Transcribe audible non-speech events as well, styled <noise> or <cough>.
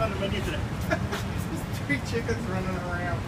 on the menu today. There's <laughs> three chickens running around.